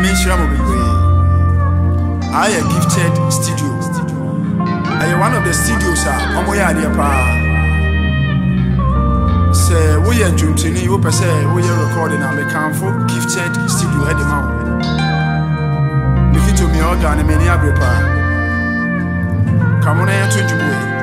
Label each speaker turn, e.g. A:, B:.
A: menhyira mo bebree ayɛ gifted studio ɛyɛ one of the studios a wɔyɛ adeɛ paa sɛ woyɛ ntwomtoni wopɛ sɛ woyɛ recording a mekamfo gifted studio ɛde ma wo mefito mea ɔda ne m'ani abere paa ka mo na yɛto dwom wei